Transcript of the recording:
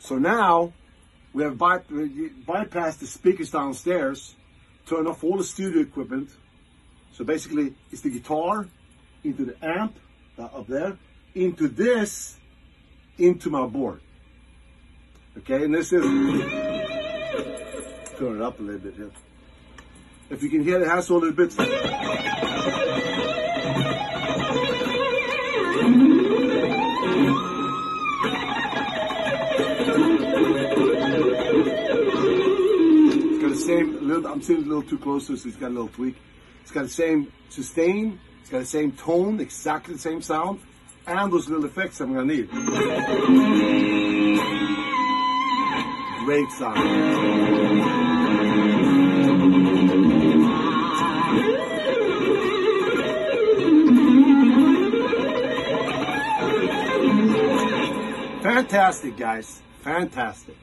So now we have by, bypassed the speakers downstairs, turned off all the studio equipment. So basically, it's the guitar into the amp uh, up there, into this, into my board. Okay, and this is turn it up a little bit here. If you can hear it has all the bits. It's got the same little. I'm sitting a little too close to so it's got a little tweak. It's got the same sustain. It's got the same tone, exactly the same sound, and those little effects I'm gonna need. Great sound. Fantastic, guys. Fantastic.